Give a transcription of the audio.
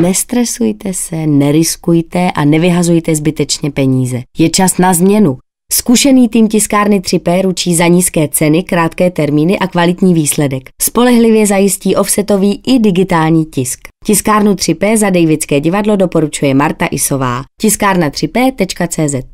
Nestresujte se, neriskujte a nevyhazujte zbytečně peníze. Je čas na změnu. Zkušený tým tiskárny 3P ručí za nízké ceny, krátké termíny a kvalitní výsledek. Spolehlivě zajistí offsetový i digitální tisk. Tiskárnu 3P za Davidské divadlo doporučuje Marta Isová. Tiskárna 3P.cz